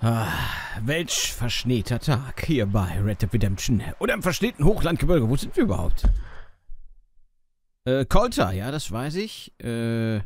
Ah, welch verschneiter Tag hier bei Red Dead Redemption. Oder im verschneiten Hochlandgebirge. Wo sind wir überhaupt? Äh, Colter, ja, das weiß ich. Äh,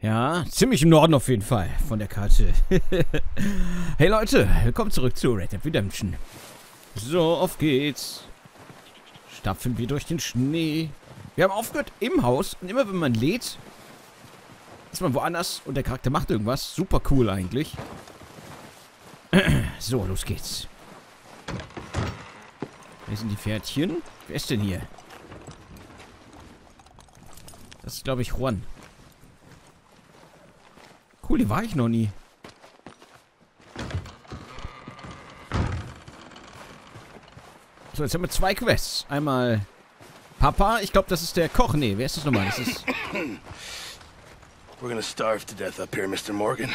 ja, ziemlich im Norden auf jeden Fall von der Karte. hey Leute, willkommen zurück zu Red Dead Redemption. So, auf geht's. Stapfen wir durch den Schnee. Wir haben aufgehört im Haus und immer wenn man lädt, ist man woanders und der Charakter macht irgendwas. Super cool eigentlich. So, los geht's. Wer sind die Pferdchen? Wer ist denn hier? Das ist, glaube ich, Juan. Cool, die war ich noch nie. So, jetzt haben wir zwei Quests. Einmal Papa, ich glaube, das ist der Koch. Nee, wer ist das nochmal? Das ist... We're gonna starve to death up here, Mr. Morgan.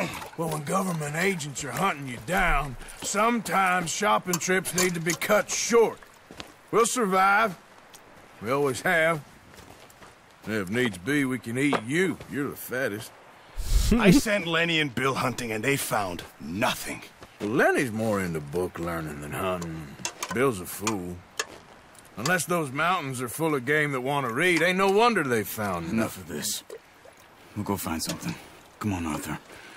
Well, when government agents are hunting you down, sometimes shopping trips need to be cut short. We'll survive. We always have. And if needs be, we can eat you. You're the fattest. I sent Lenny and Bill hunting, and they found nothing. Well, Lenny's more into book learning than hunting. Bill's a fool. Unless those mountains are full of game that want to read, ain't no wonder they found Enough of this. We'll go find something. Come on, Arthur.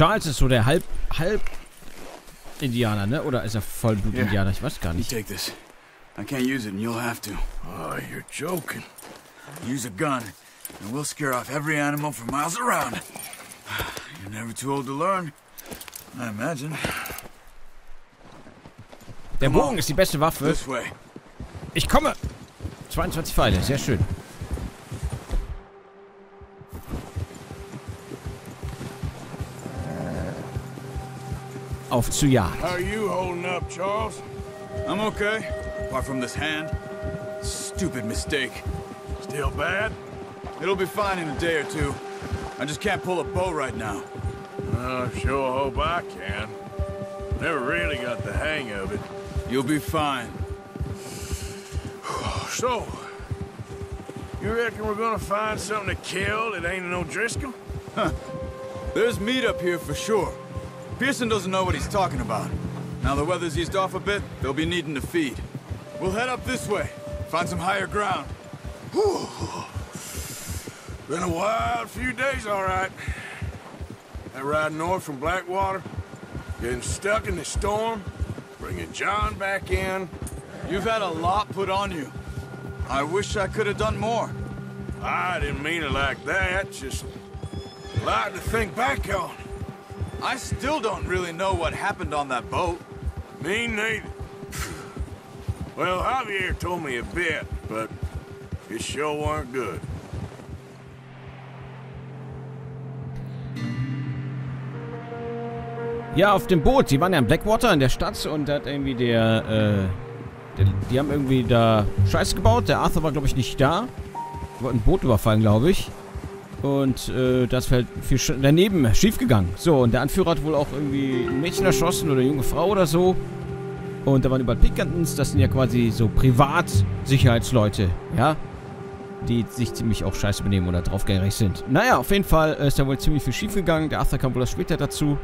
Charles ist so der halb, halb Indianer, ne? Oder ist er Vollblut-Indianer? Ich weiß gar You nicht. take this. I can't use it, and you'll have to. Oh, you're joking. Use a gun, and we'll scare off every animal for miles around. You're never too old to learn. I imagine. Der Bogen ist die beste Waffe. Ich komme! 22 Pfeile, sehr schön. Auf zu Jagd. How are you holding up, Charles? I'm okay. Apart from this hand. Stupid mistake. Still bad? It'll be fine in a day or two. I just can't pull a bow right now. I sure hope I can. Never really got the hang of it. You'll be fine. So, you reckon we're gonna find something to kill that ain't no Driscoll? There's meat up here for sure. Pearson doesn't know what he's talking about. Now the weather's eased off a bit, they'll be needing to feed. We'll head up this way, find some higher ground. Been a wild few days, all right. That ride north from Blackwater, getting stuck in the storm, bringing John back in. You've had a lot put on you. I wish I could have done more. I didn't mean it like that, just a lot to think back on. I still don't really know what happened on that boat. Me neither. Well, Javier told me a bit, but it sure weren't good. Ja, auf dem Boot. Die waren ja in Blackwater in der Stadt und da hat irgendwie der, äh, der, die haben irgendwie da Scheiß gebaut. Der Arthur war, glaube ich, nicht da. Die wollten ein Boot überfallen, glaube ich. Und äh, das halt viel daneben schiefgegangen. So, und der Anführer hat wohl auch irgendwie ein Mädchen erschossen oder eine junge Frau oder so. Und da waren überall Pikantens. Das sind ja quasi so Privatsicherheitsleute, ja? Die sich ziemlich auch scheiße benehmen oder draufgängig sind. Naja, auf jeden Fall ist da wohl ziemlich viel schiefgegangen. Der Arthur kam wohl erst später dazu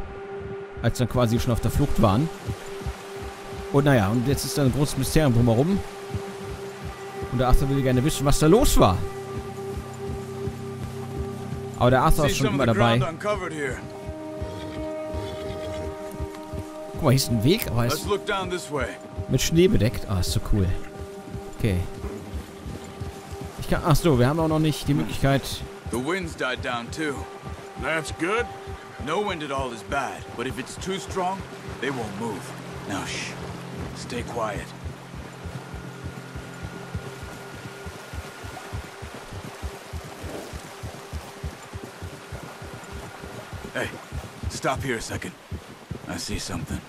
als dann quasi schon auf der Flucht waren. Und naja, und jetzt ist da ein großes Mysterium drumherum. Und der Arthur will gerne wissen, was da los war. Aber der Arthur ist schon immer dabei. Guck mal, hier ist ein Weg, aber Let's ist look down this way. mit Schnee bedeckt. Ah, ist so cool. Okay. Ich kann, ach so, wir haben auch noch nicht die Möglichkeit. The wind's died down too. That's good. No wind at all is bad, but if it's too strong, they won't move. Now shh. Stay quiet. Hey, stop here a second. I see something.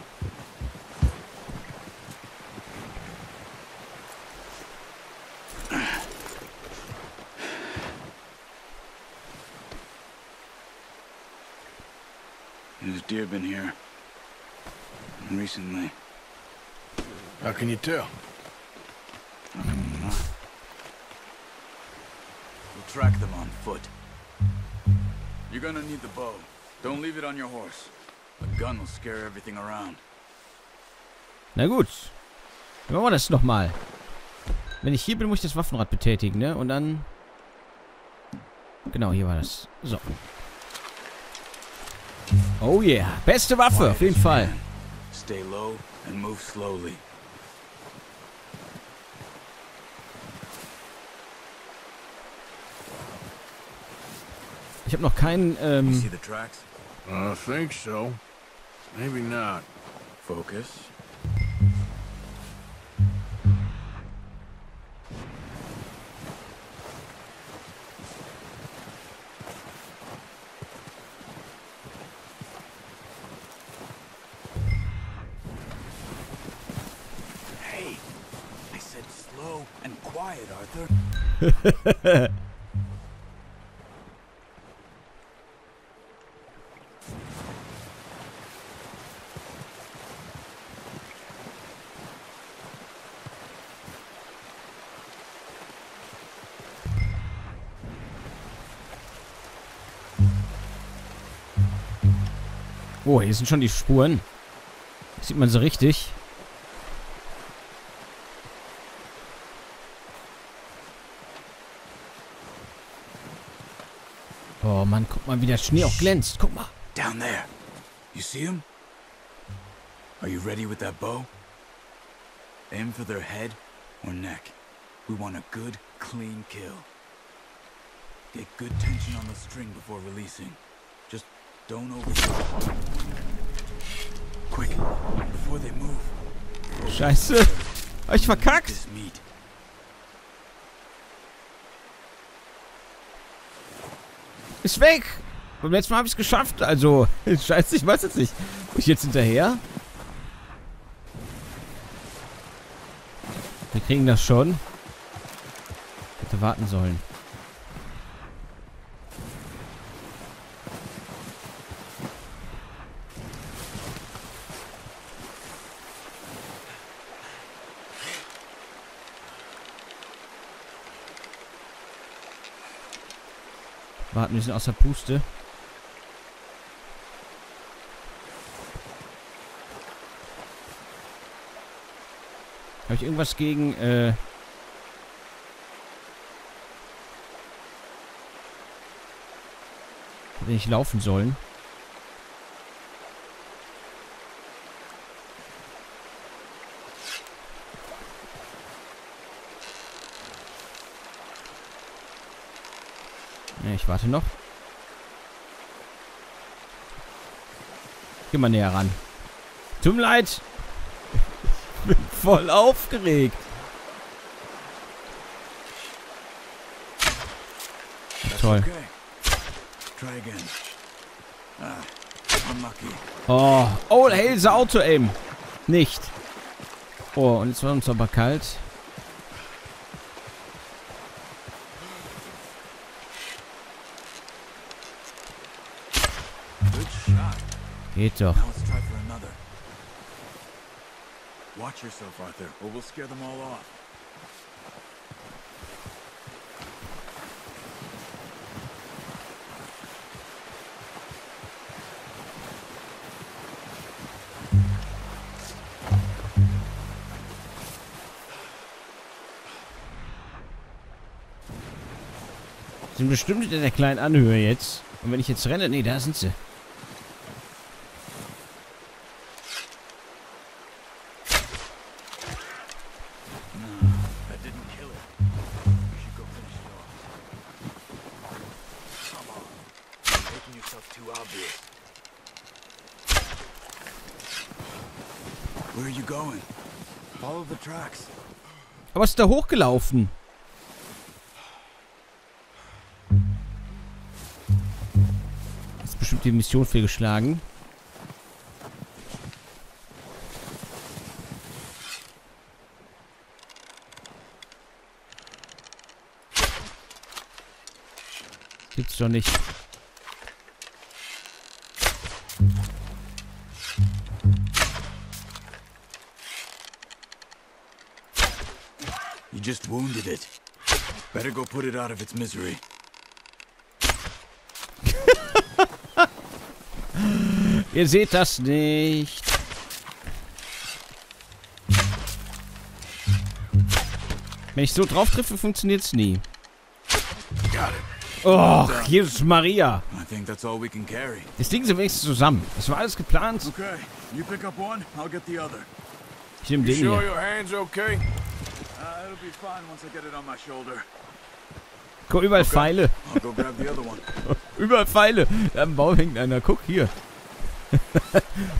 There's deer been here. Recently. How can you tell? We'll track them on foot. You're gonna need the bow. Don't leave it on your horse. A gun will scare everything around. Na gut. Dann machen wir das nochmal. Wenn ich hier bin, muss ich das Waffenrad betätigen, ne? Und dann... Genau, hier war das. So. Oh yeah. Beste Waffe, auf jeden Fall. Stay low and move slowly. Ich habe noch keinen, ähm... tracks? I think so. Maybe not. Focus. Hey, I said slow and quiet, Arthur. Oh, hier sind schon die Spuren. Sieht man so richtig. Oh Mann, guck mal, wie der Schnee auch glänzt. Guck mal. Down there. You see him? Are you ready with that bow? Aim for their head or neck. We want a good, clean kill. Get good tension on the string before releasing. Don't overdo it. Quick, before they move. Scheiße. Hab ich verkackt? Ist weg. Beim letzten Mal habe ich es geschafft. Also, scheiße, ich weiß jetzt nicht. Muss ich jetzt hinterher? Wir kriegen das schon. Hätte warten sollen. Warten, wir sind außer Puste. Habe ich irgendwas gegen, äh... Hätte nicht laufen sollen. Ne, ich warte noch. Geh mal näher ran. Tut mir leid. Ich bin voll aufgeregt. Toll. Ah. Oh, oh, Helse Auto-Aim. Nicht. Oh, und jetzt war uns aber kalt. Good shot. Geht doch. Watch yourself, Arthur, or we'll scare them all off. Sind bestimmt in der kleinen Anhöhe jetzt. Und wenn ich jetzt renne... Nee, da sind sie. Too. Where are you going? Follow the tracks. Aber ist da hochgelaufen? Ist bestimmt die Mission fehlgeschlagen. Gibt's doch nicht. Just wounded it. Better go put it out of its misery. Ihr seht das nicht. Wenn ich so drauf treffe, funktioniert's nie. Got it. Oh, Jesus Maria. I think that's all we can carry. Das Ding sind wenigstens zusammen. Das war alles geplant. Okay, you pick up one, I'll get the other. Ich nehme You den hier. Guck, überall okay. Pfeile. überall Pfeile. Da am Baum hängt einer. Guck, hier.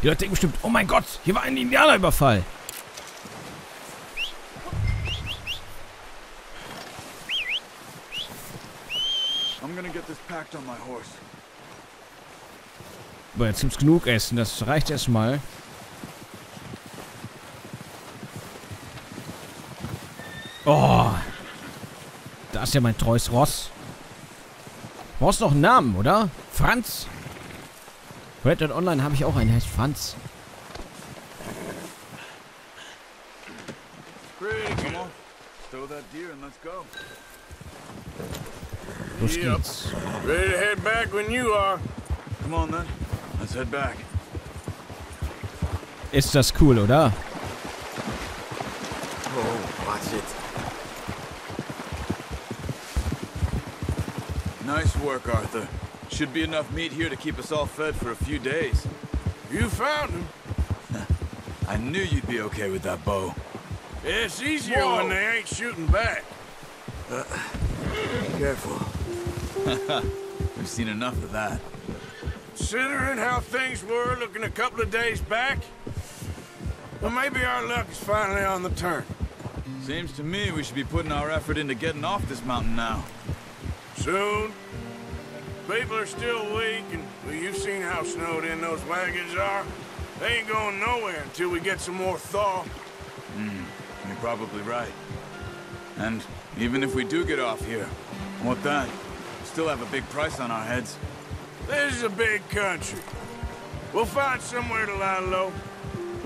Die Leute denken bestimmt, oh mein Gott, hier war ein Indianerüberfall. Aber jetzt gibt's genug Essen, das reicht erstmal. Oh. Da ist ja mein treues Ross. Du brauchst noch einen Namen, oder? Franz. Red Dead Online habe ich auch einen, der heißt Franz. Los geht's. Ready to head back when you are. Come on then, let's head back. Ist das cool, oder? Oh, watch it. Nice work, Arthur. Should be enough meat here to keep us all fed for a few days. You found him. I knew you'd be okay with that bow. It's easier Whoa. when they ain't shooting back. Uh, careful. We've seen enough of that. Considering how things were looking a couple of days back, well, maybe our luck is finally on the turn. Seems to me we should be putting our effort into getting off this mountain now. Soon. People are still weak, and well, you've seen how snowed in those wagons are. They ain't going nowhere until we get some more thaw. Hmm, you're probably right. And even if we do get off here, what then? Still have a big price on our heads. This is a big country. We'll find somewhere to lie low.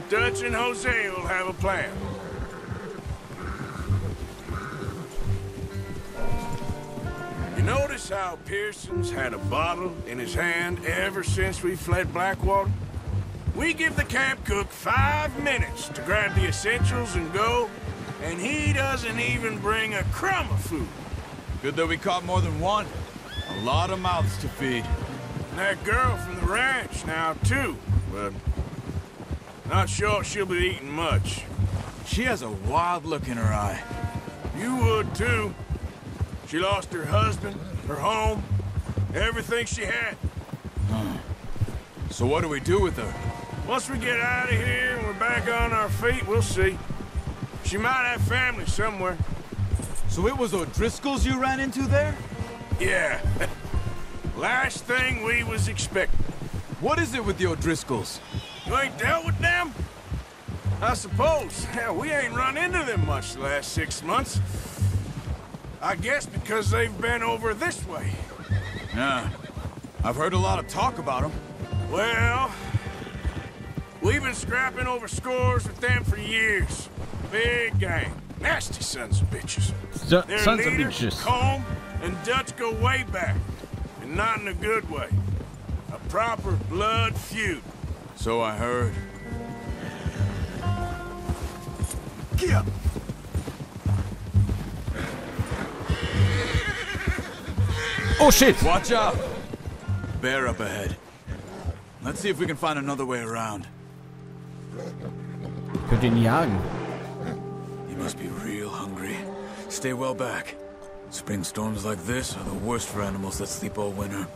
Dutch and Hosea will have a plan. How Pearson's had a bottle in his hand ever since we fled Blackwater? We give the camp cook five minutes to grab the essentials and go, and he doesn't even bring a crumb of food. Good that we caught more than one. A lot of mouths to feed. And that girl from the ranch now, too. But not sure she'll be eating much. She has a wild look in her eye. You would, too. She lost her husband, her home, everything she had. So what do we do with her? Once we get out of here and we're back on our feet, we'll see. She might have family somewhere. So it was O'Driscoll's you ran into there? Yeah. Last thing we was expecting. What is it with the O'Driscolls? You ain't dealt with them? I suppose. Hell, we ain't run into them much the last six months. I guess because they've been over this way. Yeah. I've heard a lot of talk about them. Well, we've been scrapping over scores with them for years. Big gang. Nasty sons of bitches. So, Their sons of bitches. Colm, and Dutch go way back. And not in a good way. A proper blood feud. So I heard. Yeah. Oh shit! Watch out! Bear up ahead. Let's see if we can find another way around. Könnt ihn jagen. You must be real hungry. Stay well back. Spring storms like this are the worst for animals that sleep all winter.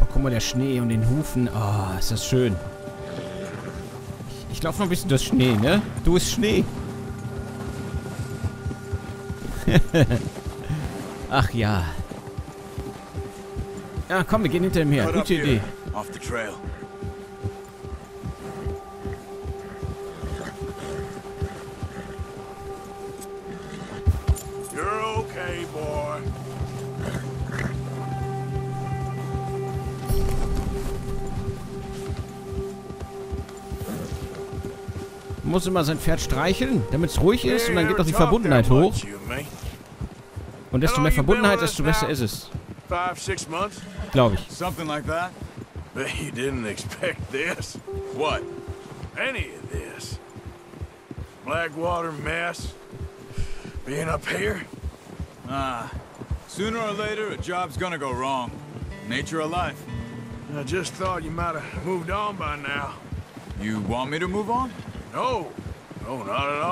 Oh, guck mal, der Schnee und den Hufen. Ah, ist das schön. Ich, ich laufe noch ein bisschen durch Schnee, ne? Du ist Schnee. Ach ja. Ja, komm, wir gehen hinter ihm her. Cut Gute Idee. off the trail. You're okay, boy. Muss immer sein Pferd streicheln, damit es ruhig ist und dann geht auch die Verbundenheit hoch. Und desto mehr Verbundenheit, desto besser ist es. Five, six months? Glaube ich. Something like that? Bet you didn't expect this. What? Any of this. Blackwater mess. Being up here? Ah, sooner or later, a job's gonna go wrong. Nature of life. I just thought you might have moved on by now. You want me to move on? No. No, not at all.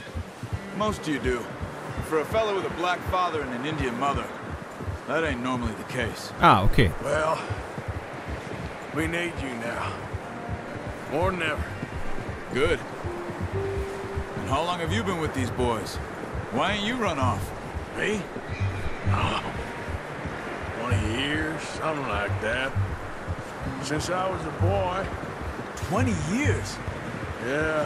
Most of you do. For a fellow with a black father and an Indian mother, that ain't normally the case. Ah, okay. Well, we need you now. More than ever. Good. And how long have you been with these boys? Why ain't you run off? Me? Oh, 20 years, something like that. Since I was a boy. 20 years? Yeah.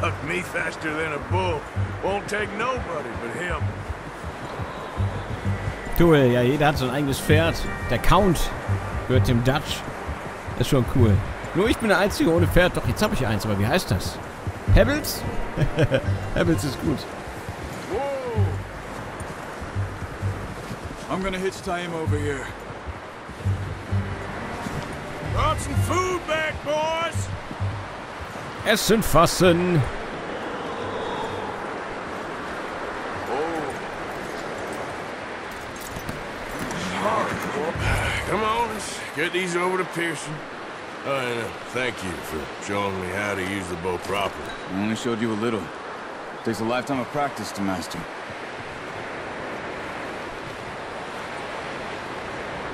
Hucked me faster than a bull. Won't take nobody but him. Cool, ja, jeder hat so ein eigenes Pferd. Der Count gehört dem Dutch. Das ist schon cool. Nur ich bin der Einzige ohne Pferd. Doch, jetzt habe ich eins, aber wie heißt das? Pebbles? Pebbles ist gut. Whoa! I'm gonna hitch Taim over here. Brought some food back, boys! Essen fassen. Come on, let's get these over to Pearson. Oh, and uh, thank you for showing me how to use the bow properly. I only showed you a little. It Takes a lifetime of practice to master.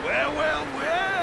Well, well, well.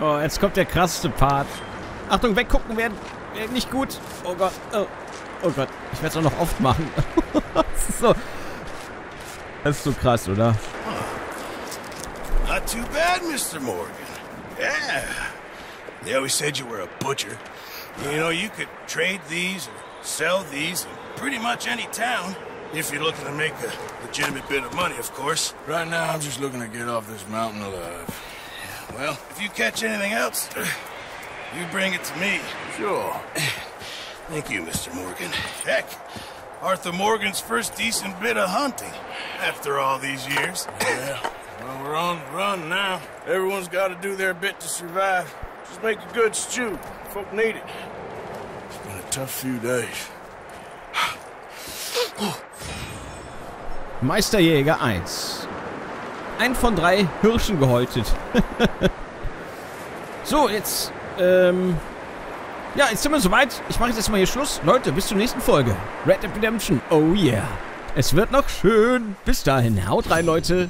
Oh, jetzt kommt der krasseste Part. Achtung, weggucken werden. Wäre nicht gut. Oh Gott. Oh, oh Gott. Ich werde es auch noch oft machen. das ist so. Das ist so krass, oder? Not too bad, Mr. Morgan. Yeah. They always said you were a butcher. You know, you could trade these or sell these in pretty much any town. If you're looking to make a legitimate bit of money, of course. Right now, I'm just looking to get off this mountain alive. Well, if you catch anything else, you bring it to me. Sure. Thank you, Mr. Morgan. Heck, Arthur Morgan's first decent bit of hunting after all these years. Yeah. Well, we're on the run now. Everyone's got to do their bit to survive. Just make a good stew. Folk need it. It's been a tough few days. Meisterjäger 1. Ein von drei Hirschen gehäutet. so, jetzt, ähm... Ja, jetzt sind wir soweit. Ich mache jetzt erstmal hier Schluss. Leute, bis zur nächsten Folge. Red Dead Redemption. Oh yeah. Es wird noch schön. Bis dahin. Haut rein, Leute.